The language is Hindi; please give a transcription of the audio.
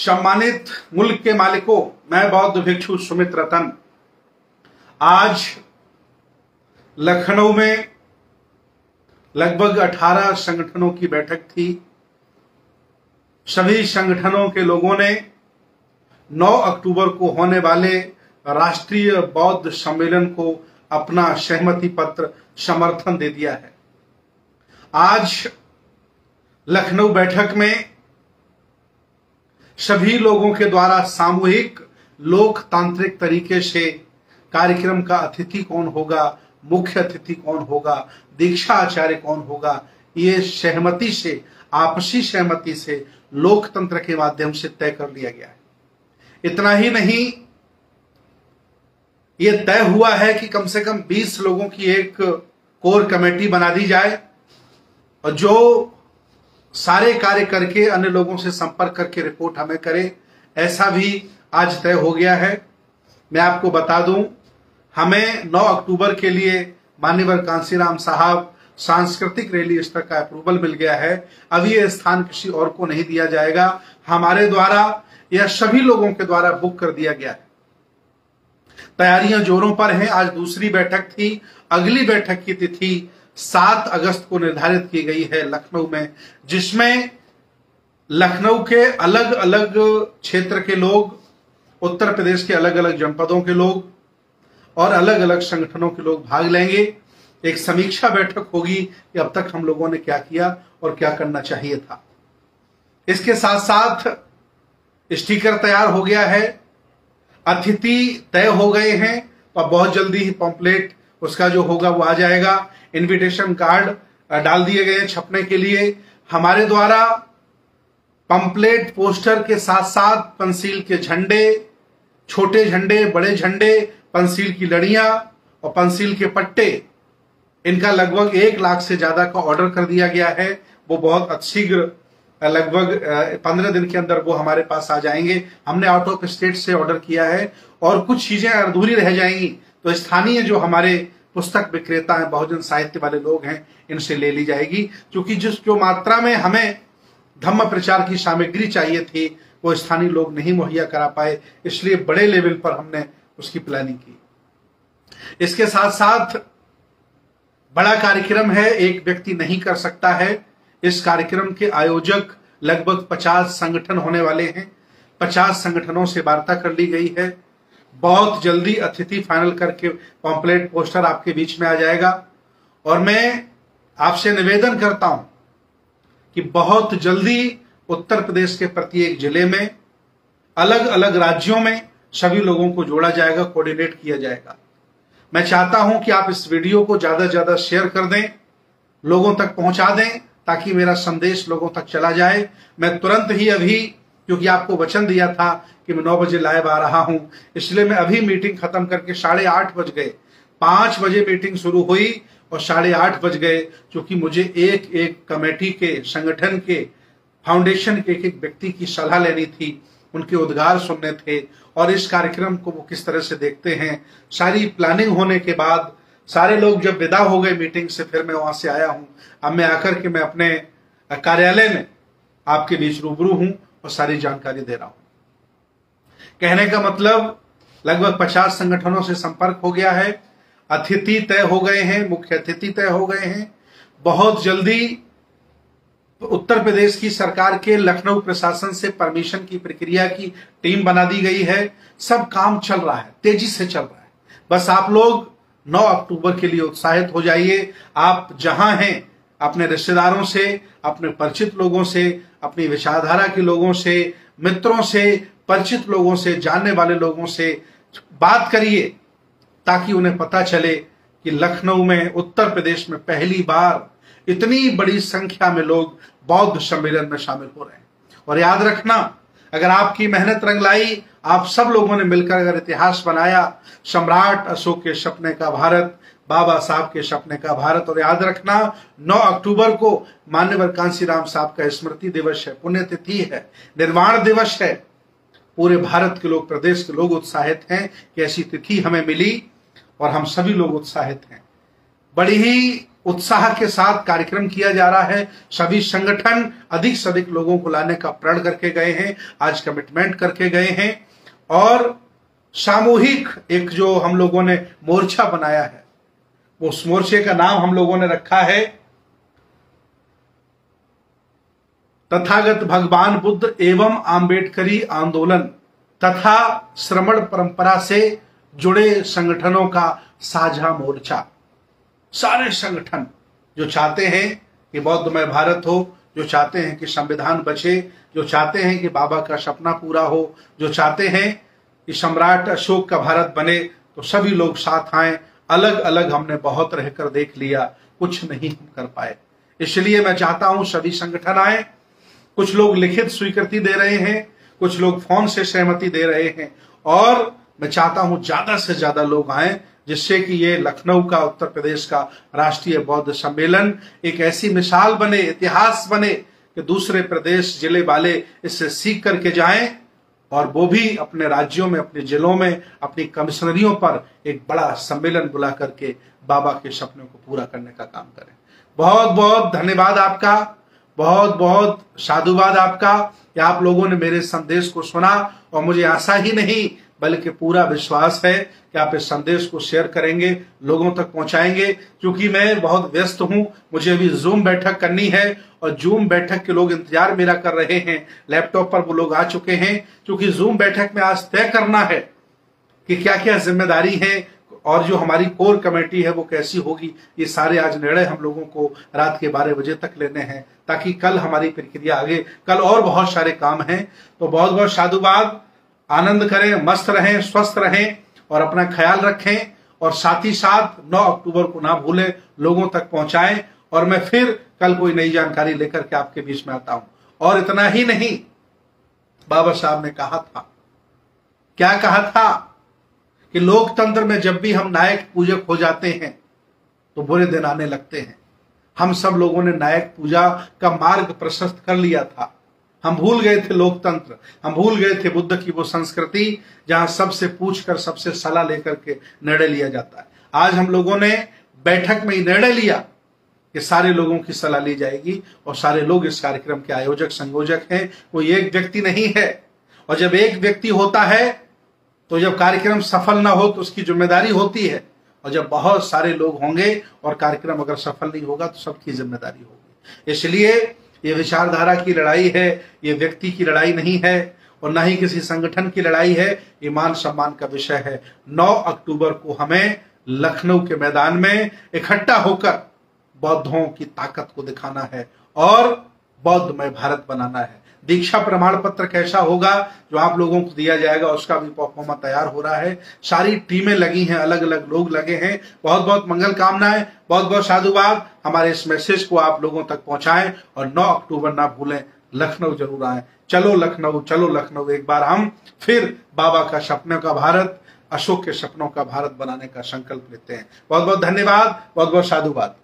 सम्मानित मुल्क के मालिकों, मैं बौद्ध भिक्षु सुमित रतन। आज लखनऊ में लगभग 18 संगठनों की बैठक थी। सभी संगठनों के लोगों ने 9 अक्टूबर को होने वाले राष्ट्रीय बौद्ध सम्मेलन को अपना सहमति पत्र समर्थन दे दिया है। आज लखनऊ बैठक में सभी लोगों के द्वारा सामूहिक, लोकतांत्रिक तरीके से कार्यक्रम का अतिथि कौन होगा, मुख्य अतिथि कौन होगा, दीक्षा आचार्य कौन होगा, ये सहमति से, आपसी सहमति से लोकतंत्र के माध्यम से तय कर लिया गया है। इतना ही नहीं, ये तय हुआ है कि कम से कम 20 लोगों की एक कोर कमेटी बना दी जाए और जो सारे कार्य करके, अन्य लोगों से संपर्क करके रिपोर्ट हमें करे। ऐसा भी आज तय हो गया है। मैं आपको बता दूँ, हमें 9 अक्टूबर के लिए मान्यवर कांसीराम साहब सांस्कृतिक रैली स्तर का अप्रूवल मिल गया है। अभी यह स्थान किसी और को नहीं दिया जाएगा। हमारे द्वारा यह सभी लोगों के द्वारा बुक कर दिया गया है। तैयारियाँ जोरों पर हैं। आज दूसरी बैठक थी। अगली बैठक की तिथि सात अगस्त को निर्धारित की गई है लखनऊ में, जिसमें लखनऊ के अलग अलग क्षेत्र के लोग, उत्तर प्रदेश के अलग अलग जनपदों के लोग और अलग अलग संगठनों के लोग भाग लेंगे। एक समीक्षा बैठक होगी कि अब तक हम लोगों ने क्या किया और क्या करना चाहिए था। इसके साथ साथ स्टिकर तैयार हो गया है, अतिथि तय हो गए हैं और बहुत जल्दी ही पॉम्पलेट उसका जो होगा वो आ जाएगा। इनविटेशन कार्ड डाल दिए गए छपने के लिए। हमारे द्वारा पंपलेट पोस्टर के साथ साथ पंसील के झंडे, छोटे झंडे, बड़े झंडे पंसील की लड़ियाँ और पंसील के पट्टे, इनका लगभग एक लाख से ज़्यादा का ऑर्डर कर दिया गया है। वो बहुत शीघ्र लगभग पंद्रह दिन के अंदर वो हमारे पास आ जाएँगे। हमने आउट ऑफ़ स्टेट से ऑर्डर किया है और कुछ चीज़ें अधूरी रह जाएँगी। तो स्थानीय जो हमारे पुस्तक विक्रेता हैं बहुजन साहित्य वाले लोग हैं, इनसे ले ली जाएगी। क्योंकि जिस जो मात्रा में हमें धम्म प्रचार की सामग्री चाहिए थी, वो स्थानीय लोग नहीं मुहैया करा पाए। इसलिए बड़े लेवल पर हमने उसकी प्लानिंग की। इसके साथ साथ बड़ा कार्यक्रम है, एक व्यक्ति नहीं कर सकता है। इस कार्यक्रम के आयोजक लगभग 50 संगठन होने वाले हैं। 50 संगठनों से वार्ता कर ली गई है। बहुत जल्दी अतिथि फाइनल करके पॉम्पलेट पोस्टर आपके बीच में आ जाएगा। और मैं आपसे निवेदन करता हूँ कि बहुत जल्दी उत्तर प्रदेश के प्रत्येक ज़िले में अलग अलग राज्यों में सभी लोगों को जोड़ा जाएगा कोऑर्डिनेट किया जाएगा। मैं चाहता हूँ कि आप इस वीडियो को ज़्यादा से ज़्यादा शेयर कर दें, लोगों तक पहुँचा दें, ताकि मेरा संदेश लोगों तक चला जाए। मैं तुरंत ही अभी क्योंकि आपको वचन दिया था कि मैं नौ बजे लाइव आ रहा हूँ। इसलिए मैं अभी मीटिंग खत्म करके साढ़े आठ बज गए। पाँच बजे मीटिंग शुरू हुई और साढ़े आठ बज गए, क्योंकि मुझे एक एक कमेटी के, संगठन के, फाउंडेशन के, एक एक व्यक्ति की सलाह लेनी थी। उनके उद्गार सुनने थे और इस कार्यक्रम को वो किस तरह से देखते हैं, सारी प्लानिंग होने के बाद सारे लोग जब विदा हो गए मीटिंग से, फिर मैं वहाँ से आया हूँ। अब मैं आकर के मैं अपने कार्यालय में आपके बीच रूबरू हूँ। और सारी जानकारी दे रहा हूँ। कहने का मतलब लगभग पचास संगठनों से संपर्क हो गया है। अतिथि तय हो गए हैं, मुख्य अतिथि तय हो गए हैं। बहुत जल्दी उत्तर प्रदेश की सरकार के लखनऊ प्रशासन से परमिशन की प्रक्रिया की टीम बना दी गई है। सब काम चल रहा है, तेज़ी से चल रहा है। बस आप लोग 9 अक्टूबर के लिए उत्साहित हो जाइए। आप जहाँ हैं अपने रिश्तेदारों से, अपने परिचित लोगों से, अपनी विचारधारा के लोगों से, मित्रों से, परिचित लोगों से, जानने वाले लोगों से बात करिए, ताकि उन्हें पता चले कि लखनऊ में, उत्तर प्रदेश में पहली बार इतनी बड़ी संख्या में लोग बौद्ध सम्मेलन में शामिल हो रहे हैं। और याद रखना, अगर आपकी मेहनत रंग लाई, आप सब लोगों ने मिलकर अगर इतिहास बनाया, सम्राट अशोक के सपने का भारत बाबा साहब के सपने का भारत और याद रखना। 9 अक्टूबर को मान्यवर कांसीराम साहब का स्मृति दिवस है पुण्यतिथि है निर्माण दिवस है। पूरे भारत के लोग, प्रदेश के लोग उत्साहित हैं कि ऐसी तिथि हमें मिली और हम सभी लोग उत्साहित हैं। बड़ी ही उत्साह के साथ कार्यक्रम किया जा रहा है। सभी संगठन अधिक से अधिक लोगों को लाने का प्रण करके गए हैं, आज कमिटमेंट करके गए हैं और सामूहिक एक जो हम लोगों ने मोर्चा बनाया है उस मोर्चे का नाम हम लोगों ने रखा है। तथागत भगवान बुद्ध एवं आंबेडकरी आंदोलन तथा श्रमण परंपरा से जुड़े संगठनों का साझा मोर्चा। सारे संगठन जो चाहते हैं कि बौद्धमय भारत हो, जो चाहते हैं कि संविधान बचे, जो चाहते हैं कि बाबा का सपना पूरा हो, जो चाहते हैं कि सम्राट अशोक का भारत बने तो सभी लोग साथ आए। अलग अलग हमने बहुत रहकर देख लिया, कुछ नहीं हम कर पाए। इसलिए मैं चाहता हूँ सभी संगठन आए, कुछ लोग लिखित स्वीकृति दे रहे हैं, कुछ लोग फ़ोन से सहमति दे रहे हैं, और मैं चाहता हूँ ज़्यादा से ज़्यादा लोग आए, जिससे कि ये लखनऊ का, उत्तर प्रदेश का राष्ट्रीय बौद्ध सम्मेलन एक ऐसी मिसाल बने, इतिहास बने, कि दूसरे प्रदेश ज़िले वाले इससे सीख करके जाएँ। और वो भी अपने राज्यों में, अपने जिलों में, अपनी कमिश्नरियों पर एक बड़ा सम्मेलन बुला करके बाबा के सपनों को पूरा करने का काम करें। बहुत बहुत धन्यवाद आपका। बहुत बहुत साधुवाद आपका। कि आप लोगों ने मेरे संदेश को सुना और मुझे आशा ही नहीं बल्कि पूरा विश्वास है कि आप इस संदेश को शेयर करेंगे, लोगों तक पहुंचाएँगे। क्योंकि मैं बहुत व्यस्त हूँ, मुझे अभी जूम बैठक करनी है और जूम बैठक के लोग इंतज़ार मेरा कर रहे हैं। लैपटॉप पर वो लोग आ चुके हैं। क्योंकि जूम बैठक में आज तय करना है कि क्या क्या ज़िम्मेदारी है और जो हमारी कोर कमेटी है वो कैसी होगी। ये सारे आज निर्णय हम लोगों को रात के बारह बजे तक लेने हैं, ताकि कल हमारी प्रक्रिया आगे, कल और बहुत सारे काम हैं। तो बहुत बहुत साधुवाद। आनंद करें, मस्त रहें, स्वस्थ रहें और अपना ख्याल रखें और साथ ही साथ 9 अक्टूबर को ना भूलें, लोगों तक पहुंचाएँ और मैं फिर कल कोई नई जानकारी लेकर के आपके बीच में आता हूँ। और इतना ही नहीं, बाबा साहब ने कहा था। क्या कहा था? कि लोकतंत्र में जब भी हम नायक पूजक हो जाते हैं तो बुरे दिन आने लगते हैं। हम सब लोगों ने नायक पूजा का मार्ग प्रशस्त कर लिया था। हम भूल गए थे लोकतंत्र, हम भूल गए थे बुद्ध की वो संस्कृति जहाँ सबसे पूछ कर सबसे सलाह लेकर के निर्णय लिया जाता है। आज हम लोगों ने बैठक में ही निर्णय लिया कि सारे लोगों की सलाह ली जाएगी और सारे लोग इस कार्यक्रम के आयोजक, संयोजक हैं। कोई एक व्यक्ति नहीं है। और जब एक व्यक्ति होता है तो जब कार्यक्रम सफल ना हो तो उसकी ज़िम्मेदारी होती है। और जब बहुत सारे लोग होंगे और कार्यक्रम अगर सफल नहीं होगा तो सबकी ज़िम्मेदारी होगी। इसलिए ये विचारधारा की लड़ाई है, ये व्यक्ति की लड़ाई नहीं है और न ही किसी संगठन की लड़ाई है, ये मान सम्मान का विषय है। 9 अक्टूबर को हमें लखनऊ के मैदान में इकट्ठा होकर बौद्धों की ताकत को दिखाना है और बौद्धमय भारत बनाना है। दीक्षा प्रमाण पत्र कैसा होगा जो आप लोगों को दिया जाएगा, उसका भी परफॉर्मा तैयार हो रहा है। सारी टीमें लगी हैं अलग अलग लोग लगे हैं। बहुत बहुत मंगल कामनाएँ बहुत बहुत साधुवाद। हमारे इस मैसेज को आप लोगों तक पहुंचाएँ और 9 अक्टूबर ना भूलें, लखनऊ ज़रूर आए। चलो लखनऊ चलो लखनऊ एक बार हम, फिर बाबा का सपने का भारत, अशोक के सपनों का भारत बनाने का संकल्प लेते हैं। बहुत बहुत धन्यवाद बहुत बहुत साधुवाद।